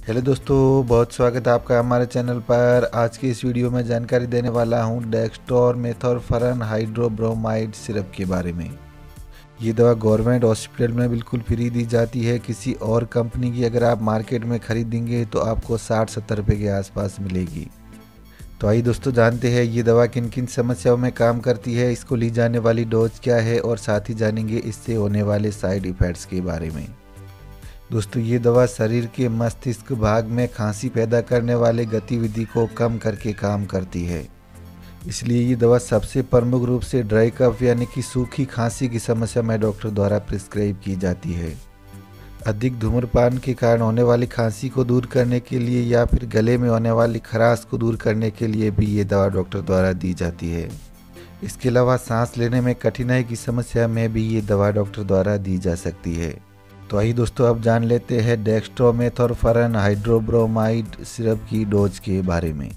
Hello दोस्तों, बहुत स्वागत है आपका हमारे चैनल पर। आज की इस वीडियो में जानकारी देने वाला हूँ डेक्स्टोर मेथोरफरन हाइड्रोब्रोमाइड सिरप के बारे में। ये दवा गवर्नमेंट हॉस्पिटल में बिल्कुल फ्री दी जाती है। किसी और कंपनी की अगर आप मार्केट में ख़रीदेंगे तो आपको साठ सत्तर रुपये के आसपास मिलेगी। तो आइए दोस्तों, जानते हैं ये दवा किन किन समस्याओं में काम करती है, इसको ली जाने वाली डोज क्या है और साथ ही जानेंगे इससे होने वाले साइड इफ़ेक्ट्स के बारे में। दोस्तों, ये दवा शरीर के मस्तिष्क भाग में खांसी पैदा करने वाले गतिविधि को कम करके काम करती है। इसलिए ये दवा सबसे प्रमुख रूप से ड्राई कफ यानी कि सूखी खांसी की समस्या में डॉक्टर द्वारा प्रिस्क्राइब की जाती है। अधिक धूम्रपान के कारण होने वाली खांसी को दूर करने के लिए या फिर गले में होने वाली खराश को दूर करने के लिए भी ये दवा डॉक्टर द्वारा दी जाती है। इसके अलावा सांस लेने में कठिनाई की समस्या में भी ये दवा डॉक्टर द्वारा दी जा सकती है। तो आइए दोस्तों, अब जान लेते हैं डेक्स्ट्रोमेथोरफरन हाइड्रोब्रोमाइड सिरप की डोज के बारे में।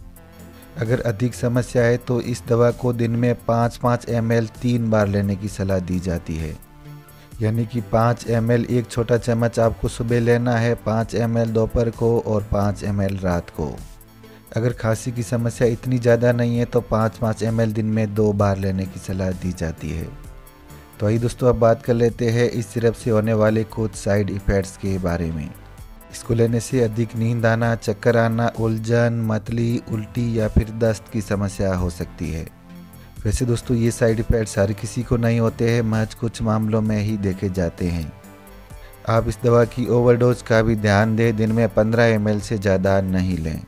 अगर अधिक समस्या है तो इस दवा को दिन में पाँच पाँच एम एल तीन बार लेने की सलाह दी जाती है। यानी कि पाँच एम एल एक छोटा चम्मच आपको सुबह लेना है, पाँच एम एल दोपहर को और पाँच एम एल रात को। अगर खांसी की समस्या इतनी ज़्यादा नहीं है तो पाँच पाँच एम एल दिन में दो बार लेने की सलाह दी जाती है। तो आइए दोस्तों, अब बात कर लेते हैं इस सिरप से होने वाले कुछ साइड इफ़ेक्ट्स के बारे में। इसको लेने से अधिक नींद आना, चक्कर आना, उलझन, मतली, उल्टी या फिर दस्त की समस्या हो सकती है। वैसे दोस्तों, ये साइड इफ़ेक्ट्स हर किसी को नहीं होते हैं, महज कुछ मामलों में ही देखे जाते हैं। आप इस दवा की ओवरडोज का भी ध्यान दें, दिन में 15 एम से ज़्यादा नहीं लें।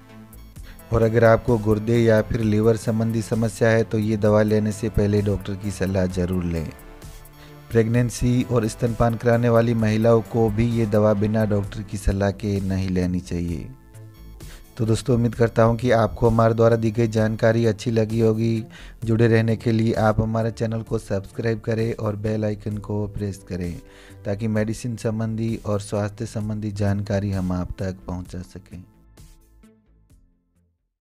और अगर आपको गुर्दे या फिर लीवर संबंधी समस्या है तो ये दवा लेने से पहले डॉक्टर की सलाह ज़रूर लें। प्रेगनेंसी और स्तनपान कराने वाली महिलाओं को भी ये दवा बिना डॉक्टर की सलाह के नहीं लेनी चाहिए। तो दोस्तों, उम्मीद करता हूँ कि आपको हमारे द्वारा दी गई जानकारी अच्छी लगी होगी। जुड़े रहने के लिए आप हमारे चैनल को सब्सक्राइब करें और बेल आइकन को प्रेस करें, ताकि मेडिसिन संबंधी और स्वास्थ्य संबंधी जानकारी हम आप तक पहुँचा सकें।